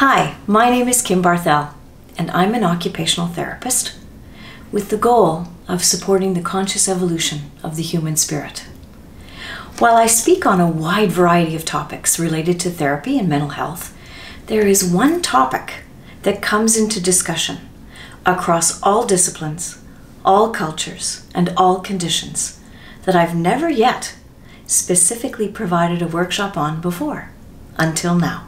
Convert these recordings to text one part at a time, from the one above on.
Hi, my name is Kim Barthel, and I'm an occupational therapist with the goal of supporting the conscious evolution of the human spirit. While I speak on a wide variety of topics related to therapy and mental health, there is one topic that comes into discussion across all disciplines, all cultures, and all conditions that I've never yet specifically provided a workshop on before, until now.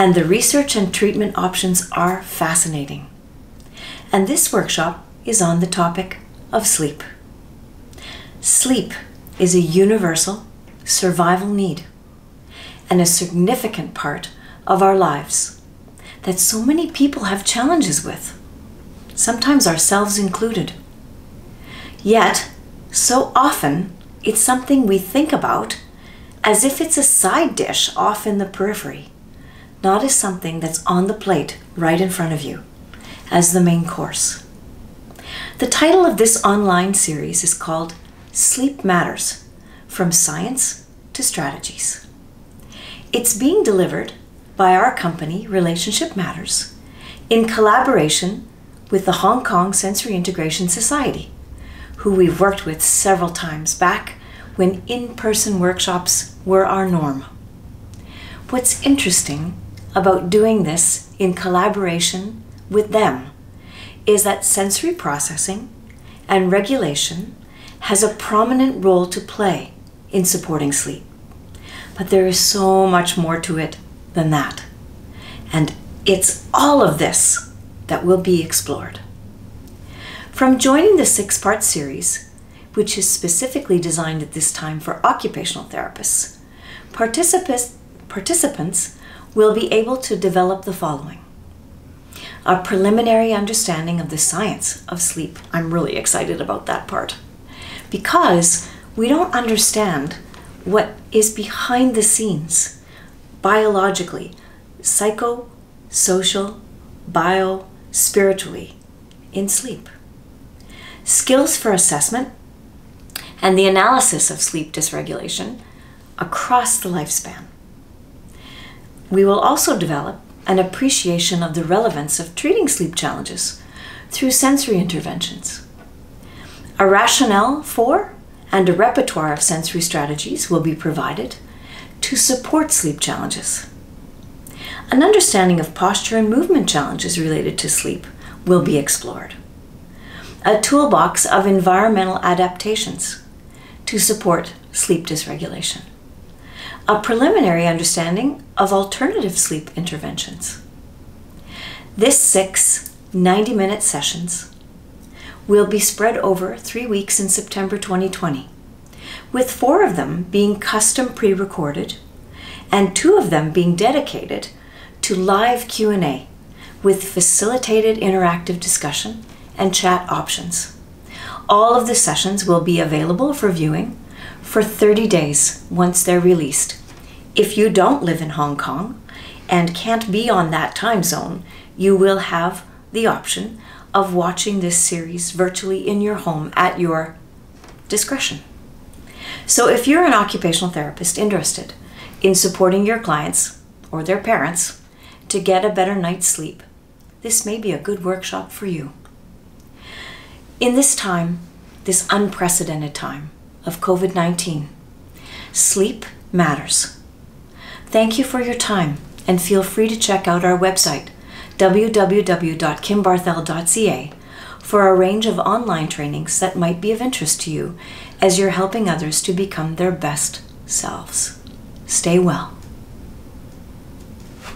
And the research and treatment options are fascinating. And this workshop is on the topic of sleep. Sleep is a universal survival need and a significant part of our lives that so many people have challenges with, sometimes ourselves included. Yet, so often, it's something we think about as if it's a side dish off in the periphery, not as something that's on the plate right in front of you as the main course. The title of this online series is called Sleep Matters From Science to Strategies. It's being delivered by our company, Relationship Matters, in collaboration with the Hong Kong Sensory Integration Society, who we've worked with several times back when in person workshops were our norm. What's interesting about doing this in collaboration with them is that sensory processing and regulation has a prominent role to play in supporting sleep. But there is so much more to it than that. And it's all of this that will be explored. From joining the six part series, which is specifically designed at this time for occupational therapists, participants, will be able to develop the following a preliminary understanding of the science of sleep. I'm really excited about that part because we don't understand what is behind the scenes biologically, psycho, social, bio, spiritually in sleep. Skills for assessment and the analysis of sleep dysregulation across the lifespan. We will also develop an appreciation of the relevance of treating sleep challenges through sensory interventions. A rationale for and a repertoire of sensory strategies will be provided to support sleep challenges. An understanding of posture and movement challenges related to sleep will be explored. A toolbox of environmental adaptations to support sleep dysregulation a preliminary understanding of alternative sleep interventions. This six 90 minute sessions will be spread over three weeks in September 2020, with four of them being custom pre-recorded and two of them being dedicated to live Q&A with facilitated interactive discussion and chat options. All of the sessions will be available for viewing for 30 days once they're released if you don't live in Hong Kong and can't be on that time zone, you will have the option of watching this series virtually in your home at your discretion. So, if you're an occupational therapist interested in supporting your clients or their parents to get a better night's sleep, this may be a good workshop for you. In this time, this unprecedented time of COVID 19, sleep matters. Thank you for your time and feel free to check out our website www.kimbarthel.ca for a range of online trainings that might be of interest to you as you're helping others to become their best selves. Stay well.